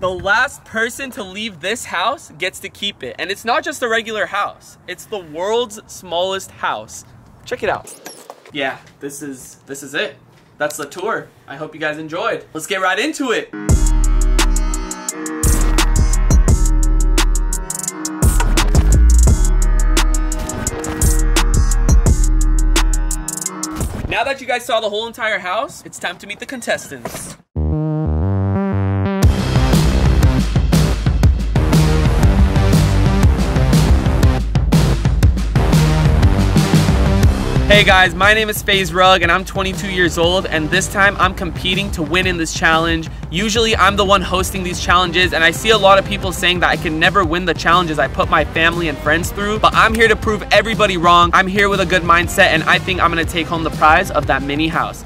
The last person to leave this house gets to keep it. And it's not just a regular house. It's the world's smallest house. Check it out. Yeah, this is this is it. That's the tour. I hope you guys enjoyed. Let's get right into it. Now that you guys saw the whole entire house, it's time to meet the contestants. Hey guys, my name is FaZe Rug and I'm 22 years old and this time I'm competing to win in this challenge. Usually I'm the one hosting these challenges and I see a lot of people saying that I can never win the challenges I put my family and friends through, but I'm here to prove everybody wrong. I'm here with a good mindset and I think I'm gonna take home the prize of that mini house.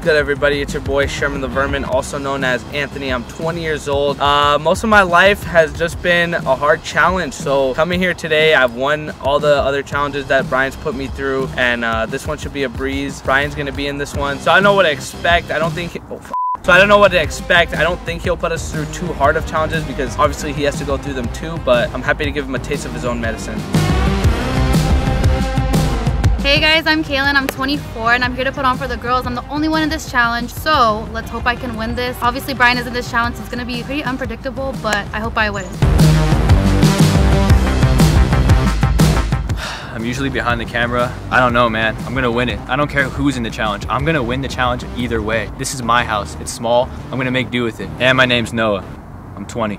Good everybody. It's your boy Sherman the Vermin also known as Anthony. I'm 20 years old. Uh, most of my life has just been a hard challenge. So coming here today I've won all the other challenges that Brian's put me through and uh, this one should be a breeze. Brian's gonna be in this one. So I know what to expect. I don't think oh, so I don't know what to expect. I don't think he'll put us through too hard of challenges because obviously he has to go through them too, but I'm happy to give him a taste of his own medicine. Hey guys, I'm Kaelyn. I'm 24 and I'm here to put on for the girls. I'm the only one in this challenge, so let's hope I can win this. Obviously, Brian is in this challenge, so it's gonna be pretty unpredictable, but I hope I win. I'm usually behind the camera. I don't know, man. I'm gonna win it. I don't care who's in the challenge. I'm gonna win the challenge either way. This is my house. It's small. I'm gonna make do with it. And my name's Noah. I'm 20.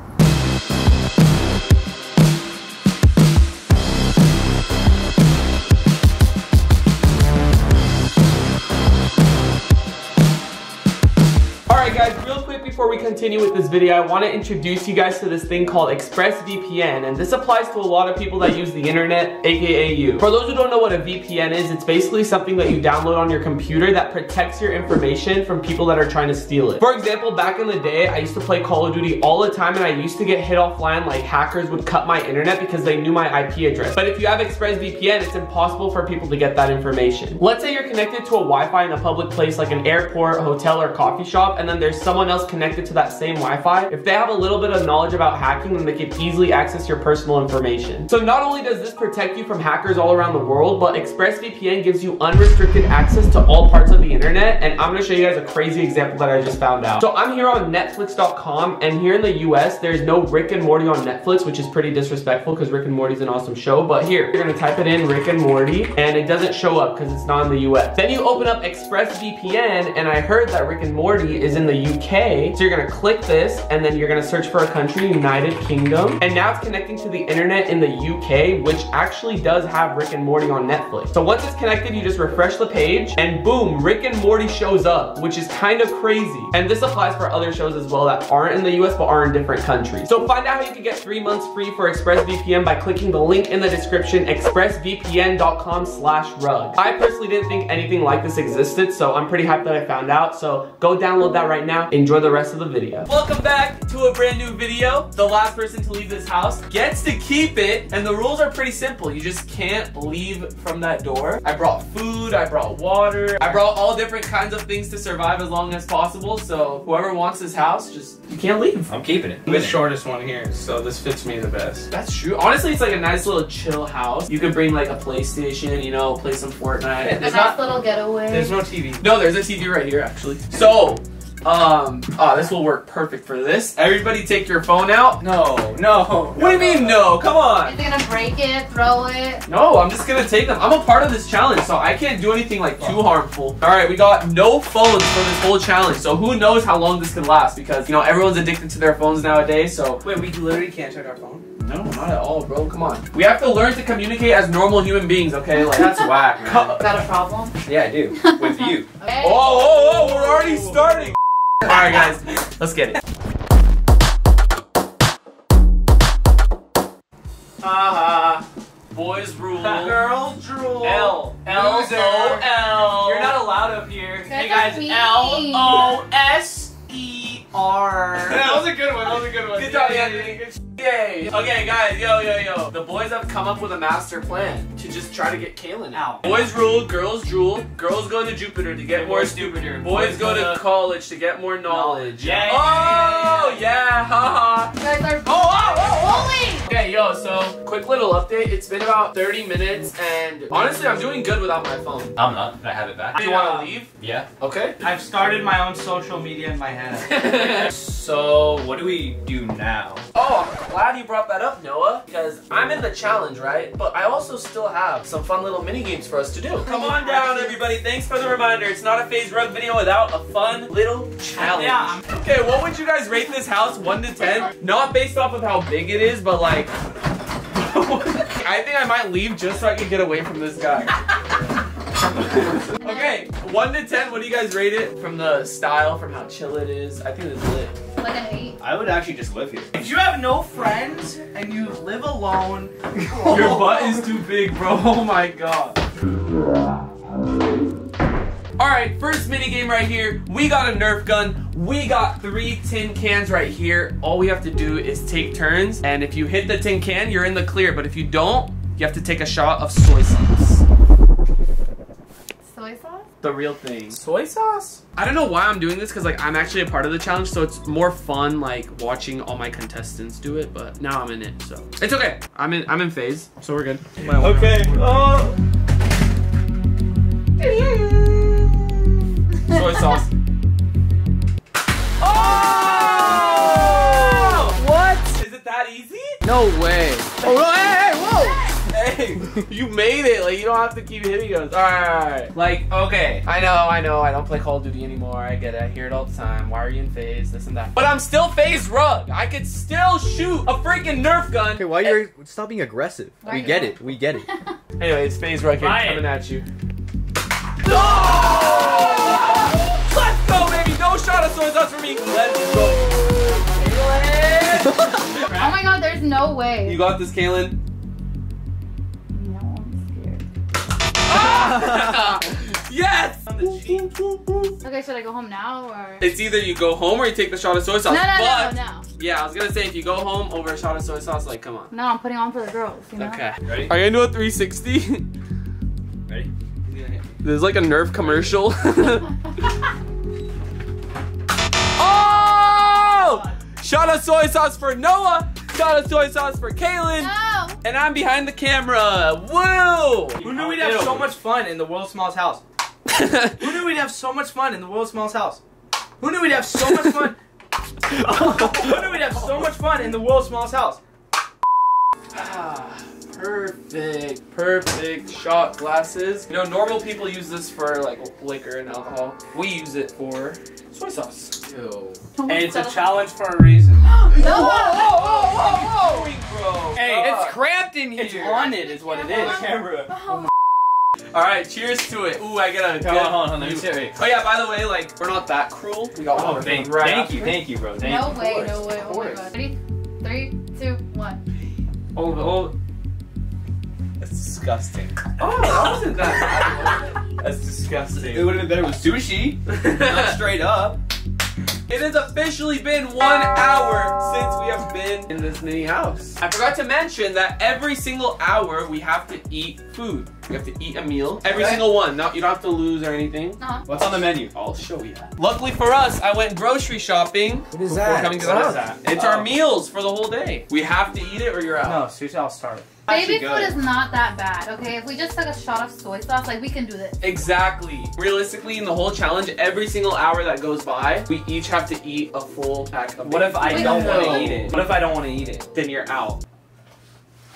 Before we continue with this video, I want to introduce you guys to this thing called ExpressVPN, and this applies to a lot of people that use the internet, aka you. For those who don't know what a VPN is, it's basically something that you download on your computer that protects your information from people that are trying to steal it. For example, back in the day, I used to play Call of Duty all the time, and I used to get hit offline like hackers would cut my internet because they knew my IP address. But if you have ExpressVPN, it's impossible for people to get that information. Let's say you're connected to a Wi-Fi in a public place like an airport, hotel, or coffee shop, and then there's someone else connected connected to that same Wi-Fi, if they have a little bit of knowledge about hacking, then they can easily access your personal information. So not only does this protect you from hackers all around the world, but ExpressVPN gives you unrestricted access to all parts of the internet, and I'm gonna show you guys a crazy example that I just found out. So I'm here on Netflix.com, and here in the US, there's no Rick and Morty on Netflix, which is pretty disrespectful because Rick and Morty's an awesome show, but here, you're gonna type it in Rick and Morty, and it doesn't show up because it's not in the US. Then you open up ExpressVPN, and I heard that Rick and Morty is in the UK, so you're gonna click this and then you're gonna search for a country, United Kingdom. And now it's connecting to the internet in the UK, which actually does have Rick and Morty on Netflix. So once it's connected, you just refresh the page and boom, Rick and Morty shows up, which is kind of crazy. And this applies for other shows as well that aren't in the US but are in different countries. So find out how you can get three months free for ExpressVPN by clicking the link in the description, expressvpn.com slash rug. I personally didn't think anything like this existed, so I'm pretty happy that I found out. So go download that right now. Enjoy the rest of the video video. Welcome back to a brand new video. The last person to leave this house gets to keep it, and the rules are pretty simple. You just can't leave from that door. I brought food, I brought water, I brought all different kinds of things to survive as long as possible, so whoever wants this house, just, you can't leave. I'm keeping it. I'm the shortest one here, so this fits me the best. That's true. Honestly, it's like a nice little chill house. You could bring like a PlayStation, you know, play some Fortnite. A nice not, little getaway. There's no TV. No, there's a TV right here, actually. So, um, oh, this will work perfect for this. Everybody take your phone out. No, no. What do you mean no? Come on. Is it gonna break it, throw it? No, I'm just gonna take them. I'm a part of this challenge, so I can't do anything like too harmful. All right, we got no phones for this whole challenge, so who knows how long this can last because, you know, everyone's addicted to their phones nowadays, so. Wait, we literally can't check our phone? No, not at all, bro. Come on. We have to learn to communicate as normal human beings, okay? Like That's whack, man. Got a problem? Yeah, I do. With you. Okay. Oh, oh, oh, we're already starting. Alright guys, let's get it. Haha. Boys rule. Girl drool. L. L O L. You're not allowed up here. Hey guys, L O S E R. That was a good one. That was a good one. Good job, Anthony. Yay! Okay, guys, yo, yo, yo. The boys have come up with a master plan to just try to get Kaelyn out. Boys rule, girls drool. Girls go to Jupiter to get more stupider. Boys go to college to get more knowledge. Yeah, yeah, Oh, yeah, haha. You guys are Oh, oh, oh, oh. bowling. Okay, quick little update. It's been about 30 minutes, and honestly, I'm doing good without my phone. I'm not. I have it back. Do you want to leave? Yeah. Okay. I've started my own social media in my head. So what do we do now? Oh, I'm glad you brought that up, Noah, because I'm in the challenge, right? But I also still have some fun little mini games for us to do. Come on down, everybody. Thanks for the reminder. It's not a FaZe Rug video without a fun little challenge. Yeah, Okay, what would you guys rate this house 1 to 10? Not based off of how big it is, but like. I think I might leave just so I can get away from this guy. okay, 1 to 10, what do you guys rate it? From the style, from how chill it is. I think it's lit. Like an eight. I would actually just live here. If you have no friends and you live alone, Your butt is too big, bro. Oh my god. Alright, first mini game right here. We got a Nerf gun. We got three tin cans right here. All we have to do is take turns. And if you hit the tin can, you're in the clear. But if you don't, you have to take a shot of soy sauce. Soy sauce? The real thing. Soy sauce? I don't know why I'm doing this because like I'm actually a part of the challenge, so it's more fun like watching all my contestants do it. But now I'm in it, so it's okay. I'm in. I'm in FaZe, so we're good. Okay. Oh. Soy sauce. Oh! What? Is it that easy? No way. Oh, no, hey, hey, whoa. Hey, you made it. Like you don't have to keep hitting us. All right, all right. Like okay, I know, I know. I don't play Call of Duty anymore. I get it. I hear it all the time. Why are you in FaZe? This and that. But I'm still FaZe Rug. I could still shoot a freaking Nerf gun. Okay, why you're stop being aggressive? Why we get it. We get it. Anyway, it's FaZe Rug here coming at you. Oh! No shot of soy sauce for me. Let's go. Oh my god, there's no way. You got this, Kaelyn. No, I'm scared. Ah! yes! Okay, should I go home now or? It's either you go home or you take the shot of soy sauce. no, but no, no. yeah, I was gonna say if you go home over a shot of soy sauce, like come on. No, I'm putting on for the girls, you know? Okay. Ready? Are you gonna do a 360? Ready? There's like a Nerf commercial. Shot of soy sauce for Noah. Shot of soy sauce for Kaelyn. No! And I'm behind the camera. Woo! who knew we'd have so much fun in the world's smallest house? Who knew we'd have so much fun in the world's smallest house? Who knew we'd have so much fun? Who knew we'd have so much fun in the world's smallest house? Ah. Perfect, perfect shot glasses. You know, normal people use this for like liquor and alcohol. We use it for soy sauce. Ew. And it's a challenge for a reason. No! bro. Hey, it's cramped in here. It's haunted is what it is. Camera. Oh oh All right, cheers to it. Ooh, I got a. Hold on, hold on, let me see it. Oh yeah, by the way, like we're not that cruel. We got Oh, one thank, right thank you, thank you, bro. Thank No you. way, course, no way. Oh my god. Ready? Three, two, one. Oh, oh. That's disgusting. Oh, that wasn't that bad. That's disgusting. It would have been better with sushi. Not straight up. It has officially been one hour since we have been in this mini house. I forgot to mention that every single hour we have to eat food. We have to eat a meal. Every Okay. single one. No, you don't have to lose or anything. Uh-huh. What's on the menu? I'll show you. Luckily for us, I went grocery shopping What is before that? coming to the house. is that? It's Oh. our meals for the whole day. We have to eat it or you're out. No, seriously, I'll start. Baby food good. is not that bad, okay? If we just took a shot of soy sauce, like we can do this. Exactly. Realistically, in the whole challenge, every single hour that goes by, we each have to eat a full pack of What if I Wait, don't no. want to eat it? What if I don't want to eat it? Then you're out.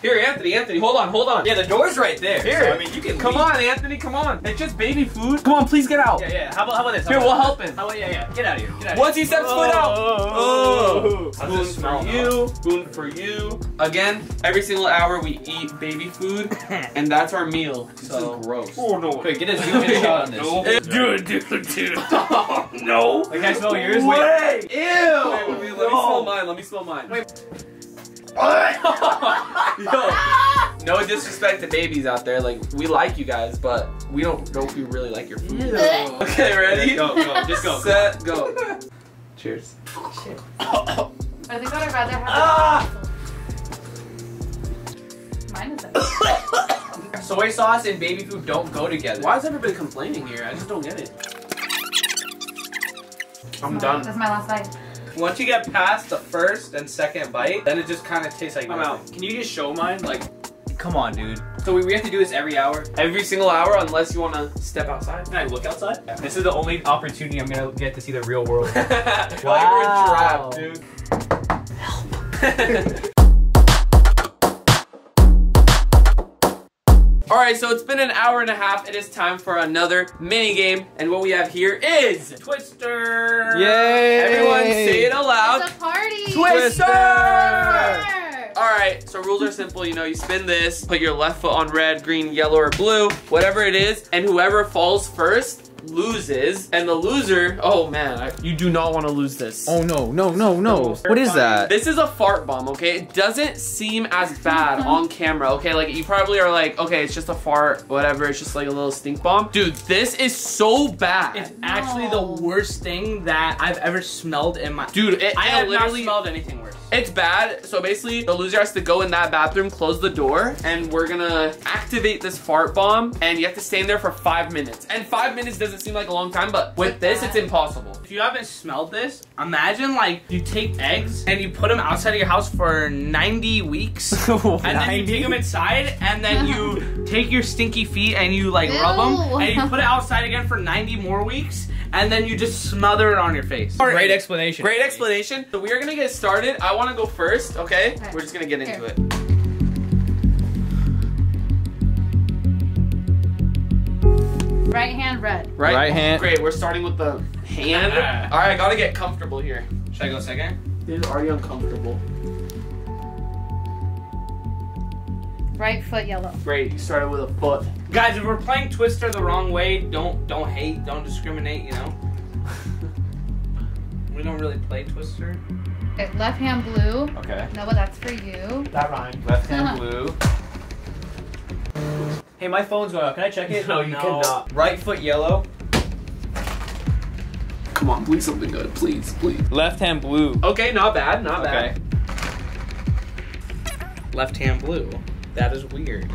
Here, Anthony, Anthony, hold on, hold on. Yeah, the door's right there. Here. So, I mean, you can Come leave. on, Anthony, come on. It's just baby food. Come on, please get out. Yeah, yeah. How about, how about this? How Here, about we'll help him. How about, yeah, yeah. Get out of here. Get out of Once he steps foot out. Oh. oh. How's Spoon this for though? you, spoon for you. Again, every single hour we eat baby food, and that's our meal. So gross. Oh no. Quick, get a zoom in shot on this. It's good, dude, dude. Oh, no. Like, can I smell yours? Wait. Wait. Ew. Wait, wait, wait, let me smell mine. Let me smell mine. Yo, no disrespect to babies out there. Like we like you guys, but we don't know if we really like your food. Okay, ready? Go, go, just go. Set, go. Cheers. I think I'd rather have Ah! Mine isn't. Soy sauce and baby food don't go together. Why is everybody complaining here? I just don't get it. I'm done. That's my last bite. Once you get past the first and second bite, then it just kind of tastes like I'm nothing. out. Can you just show mine? Like, come on, dude. So we, we have to do this every hour? Every single hour, unless you want to step outside. Can I look outside? This is the only opportunity I'm gonna get to see the real world. Like Wow. we're trapped, dude. All right, so it's been an hour and a half. It is time for another mini game, and what we have here is Twister. Yay! everyone say it aloud. It's a party. Twister! Twister! All right, so rules are simple. You know, you spin this, put your left foot on red, green, yellow, or blue, whatever it is, and whoever falls first loses. And the loser, oh man, I, you do not want to lose this. Oh no, no, no, no. What is that? This is a fart bomb, okay? It doesn't seem as bad on camera, okay? Like, you probably are like, okay, it's just a fart, whatever, it's just like a little stink bomb. Dude, this is so bad. It's actually No. the worst thing that I've ever smelled in my. Dude, it, I have literally not smelled anything worse. It's bad. So basically, the loser has to go in that bathroom, close the door, and we're gonna activate this fart bomb. And you have to stay in there for five minutes. And five minutes doesn't seem like a long time, but with this, it's impossible. If you haven't smelled this, imagine like you take eggs and you put them outside of your house for 90 weeks. And then you take them inside, and then you take your stinky feet and you like rub them, and you put it outside again for 90 more weeks, and then you just smother it on your face. Great explanation. Great explanation. So we are gonna get started. I wanna go first, okay? Okay. We're just gonna get into it. Right hand red. Right? Right hand. Great, we're starting with the hand. Alright, gotta get comfortable here. Should I go second? This is already uncomfortable. Right foot yellow. Great, you started with a foot. Guys, if we're playing Twister the wrong way, don't don't hate, don't discriminate. You know. we don't really play Twister. Okay, left hand blue. Okay. Noah, that's for you. That rhymed. Left hand blue. Hey, my phone's going off. Can I check it? No, you cannot. Right foot yellow. Come on, please something good. Please, please. Left hand blue. Okay, not bad, not Okay. bad. Left hand blue. That is weird.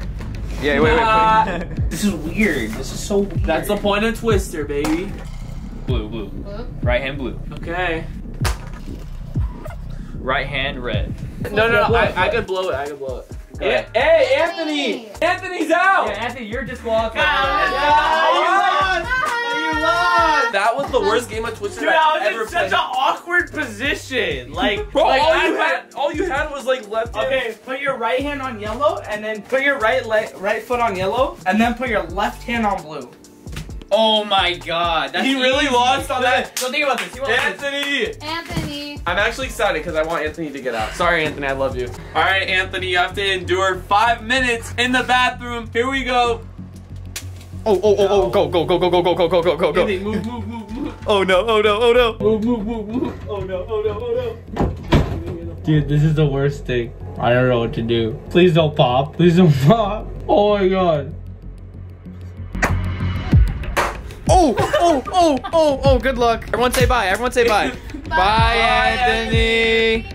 Yeah, wait, Nah. wait, This is weird. This is so weird. That's the point of Twister, baby. blue, blue. Blue. Right hand blue. Okay. Right hand red. No, no, no. I, I could blow it. I could blow it. Go Yeah. Hey, Anthony! Anthony's out! Yeah, Anthony, you're disqualified. That was the worst game of Twister Dude, I've I was ever in such played. an awkward position. Like, Bro, like all I you had- had, all you had was like left hand. Okay, put your right hand on yellow, and then put your right le- right foot on yellow, and then put your left hand on blue. Oh my god. That's He really easy. lost on that. Don't think about this. You want this. Anthony! Anthony. I'm actually excited because I want Anthony to get out. Sorry, Anthony, I love you. All right, Anthony, you have to endure five minutes in the bathroom. Here we go. Oh, oh, oh, oh, go, go, go, go, go, go, go, go, go, go, go. Anthony, move, move, move, move. Oh no, oh no, oh no. Move, move, move, move. Oh no, oh no, oh no. Dude, this is the worst thing. I don't know what to do. Please don't pop. Please don't pop. Oh my god. Oh, oh, oh, oh, oh, good luck. Everyone say bye, everyone say bye. bye, Anthony.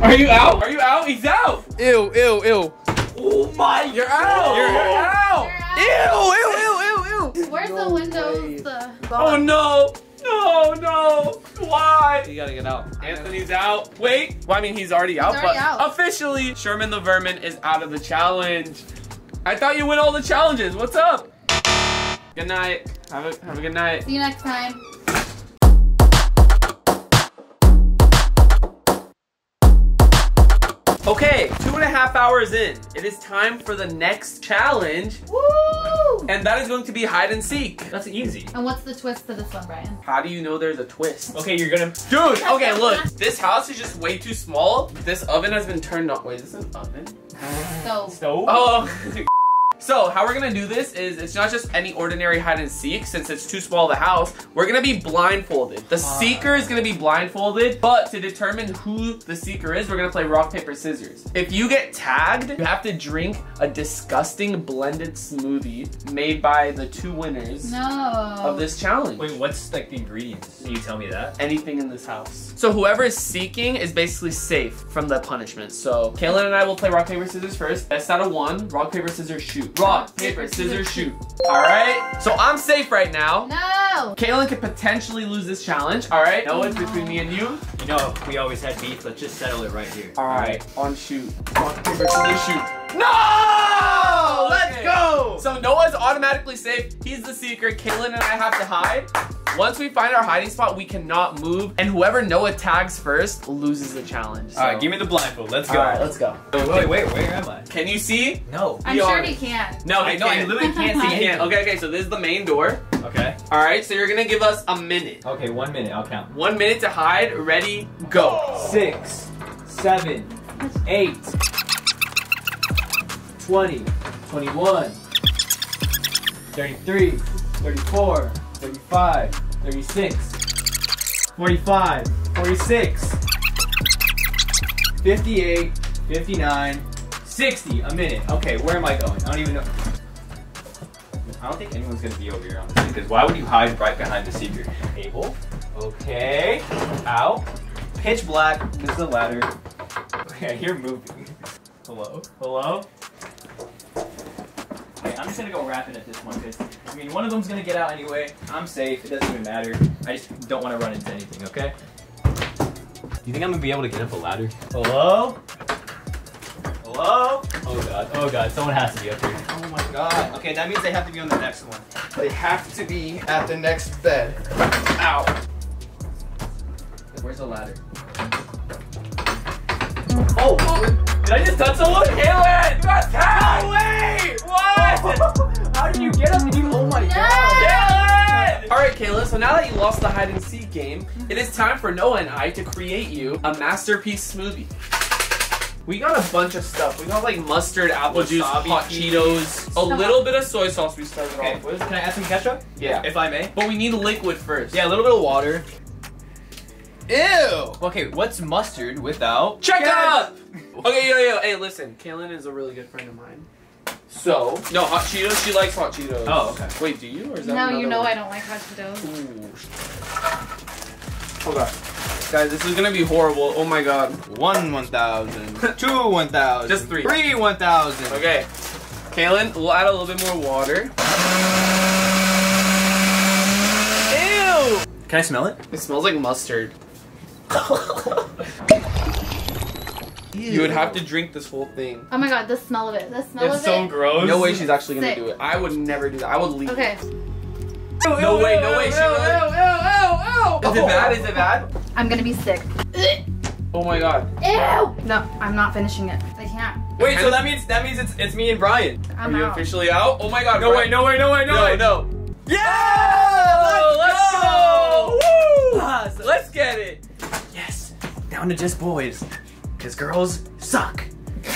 Are you out? Are you out? He's out. Ew, ew, ew. Oh my, you're out. You're out. Ew, ew, ew, ew, ew. Where's the windows? The Oh no. No, no. Why? You gotta get out. Anthony's out. Wait. Well, I mean, he's already out, already but out. officially, Sherman the Vermin is out of the challenge. I thought you win all the challenges. What's up? Good night. Have a have a good night. see you next time. Okay, two and a half hours in. It is time for the next challenge, Woo! And that is going to be hide and seek. That's easy. And what's the twist to this one, Brian? How do you know there's a twist? Okay, you're gonna. Dude, okay, look. This house is just way too small. This oven has been turned on. Wait, is this an oven? So Stove? Oh, dude. So how we're gonna do this is it's not just any ordinary hide and seek since it's too small of a house. We're gonna be blindfolded. The seeker is gonna be blindfolded, but to determine who the seeker is, we're gonna play rock, paper, scissors. If you get tagged, you have to drink a disgusting blended smoothie made by the two winners No. of this challenge. Wait, what's like the ingredients? Can you tell me that? anything in this house. So whoever is seeking is basically safe from the punishment. So Kaelyn and I will play rock, paper, scissors first. Best out of one, rock, paper, scissors, shoot. Rock, paper, scissors, shoot. All right, so I'm safe right now. No. Kaelyn could potentially lose this challenge. All right, no, it's between me and you. You know, we always had beef. Let's just settle it right here. All right, on shoot. Rock, paper, scissors, shoot. No! Let's Okay. go! So Noah's automatically safe. He's the seeker. Kaelyn and I have to hide. Once we find our hiding spot, we cannot move. And whoever Noah tags first loses the challenge. All right, give me the blindfold. Let's go. All right, let's go. Wait, wait, where am I? Can you see? No. I'm Be sure honest. he can. No, I he I can't. literally can't see He can't. Okay, okay, so this is the main door. Okay. All right, so you're gonna give us a minute. Okay, one minute. I'll count. One minute to hide. Ready, go. Six, seven, eight, 20, 21, 33, 34, 35, 36, 45, 46, 58, 59, 60. A minute. Okay, where am I going? I don't even know. I don't think anyone's gonna be over here, honestly, because why would you hide right behind the secret table? Okay. Out. Pitch black. This is the ladder. Okay, I hear moving. Hello? Hello? Okay, I'm just gonna go rapping at this point because I mean one of them's gonna get out anyway. I'm safe. It doesn't even matter. I just don't want to run into anything. Okay? Do you think I'm gonna be able to get up a ladder? Hello? Hello? Oh god. Oh god. Someone has to be up here. Oh my god. Okay, that means they have to be on the next one. They have to be at the next bed. Ow. Where's the ladder? Did I just touch someone? Kaelyn! You got tagged! No way! What? How did you get up? Did you? Oh my No. Kaelyn! All right, Kayla, So now that you lost the hide and seek game, mm-hmm. it is time for Noah and I to create you a masterpiece smoothie. We got a bunch of stuff. We got like mustard, apple juice, hot. Cheetos, a little bit of soy sauce. We started Okay. off with. Can I add some ketchup? Yeah. If I may. But we need liquid first. Yeah, a little bit of water. Ew! Okay, what's mustard without? Check up! Okay, yo, yo, hey, listen. Kaelyn is a really good friend of mine. So, no, hot Cheetos. She likes hot Cheetos. Oh, okay. Wait, do you? Or is that No, you know one? I don't like hot Cheetos. Ooh. Okay. Guys, this is gonna be horrible. Oh my god. One 1,000. Two 1,000. Just three. Three 1,000. Okay. Kaelyn, we'll add a little bit more water. Ew! Can I smell it? It smells like mustard. You would have to drink this whole thing. Oh my god, the smell of it. The smell It's of so it. gross. No way she's actually gonna Sick. do it. I would never do that. I would leave. Okay. No way, no way. She really. Is it bad? Is it bad? I'm gonna be sick. Oh my god. Ew! No, I'm not finishing it. I can't. Wait, so that means that means it's it's me and Brian. I'm Are you out. officially out? Oh my god. No Brian. way, no way, no way, no, No, way. no. Yeah! Let's go! Woo! Ah, so- Let's get it. Yes. Down to just boys. Cause girls suck.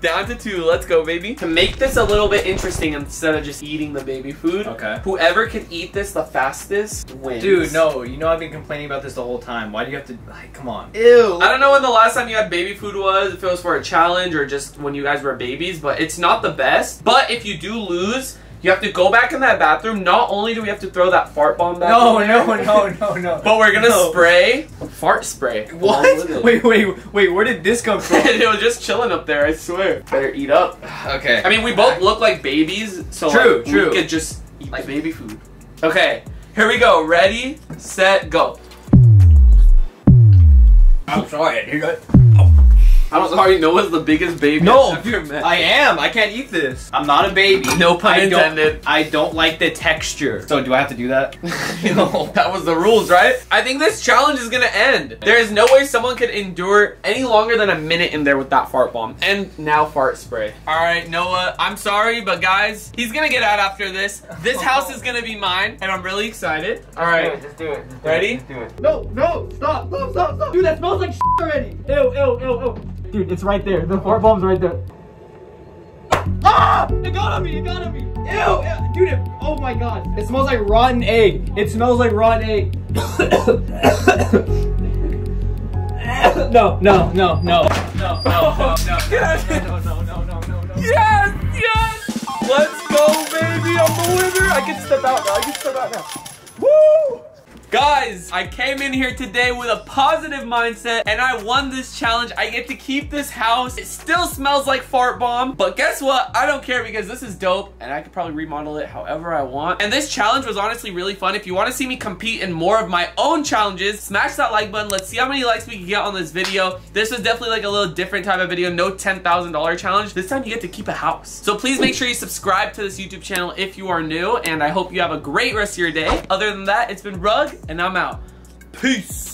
Down to two. Let's go, baby. To make this a little bit interesting instead of just eating the baby food, Okay. whoever can eat this the fastest wins. Dude, no, you know I've been complaining about this the whole time. Why do you have to like come on? Ew. I don't know when the last time you had baby food was, if it was for a challenge or just when you guys were babies, but it's not the best. But if you do lose, you have to go back in that bathroom. Not only do we have to throw that fart bomb back No, in there, no, no, no, no. but we're gonna No. spray fart spray. along with it. What? Wait, wait, wait. Where did this come from? it was just chilling up there, I swear. Better eat up. Okay. I mean, we both look like babies, so True, like, true. we could just eat like baby food. Okay, here we go. Ready, set, go. I'm sorry, I did it. I'm sorry, Noah's the biggest baby No, I've ever met. I am. I can't eat this. I'm not a baby. No pun I don't- intended. I don't like the texture. So do I have to do that? no, that was the rules, right? I think this challenge is gonna end. There is no way someone could endure any longer than a minute in there with that fart bomb. And now fart spray. All right, Noah, I'm sorry, but guys, he's gonna get out after this. This house is gonna be mine, and I'm really excited. All right, Just do it. Just do Ready? It. Just do it. No, no, stop, stop, stop, stop. Dude, that smells like already. Ew, ew, ew, ew. Dude, it's right there. The fart bomb's right there. Ah! It got on me, it got on me. Ew, ew. dude, it, oh my god. It smells like rotten egg. It smells like rotten egg. no, no, no, no. No, no, no, no, Yes! no, no, no, no, no, no. Yes! Yes! Let's go, baby! I'm the winner! I can step out now. I can step out now. Guys, I came in here today with a positive mindset and I won this challenge. I get to keep this house. It still smells like fart bomb, but guess what? I don't care because this is dope and I could probably remodel it however I want. And this challenge was honestly really fun. If you want to see me compete in more of my own challenges, smash that like button. Let's see how many likes we can get on this video. This was definitely like a little different type of video. No $10,000 challenge. This time you get to keep a house. So please make sure you subscribe to this YouTube channel if you are new and I hope you have a great rest of your day. Other than that, it's been Rug and I'm out. Peace.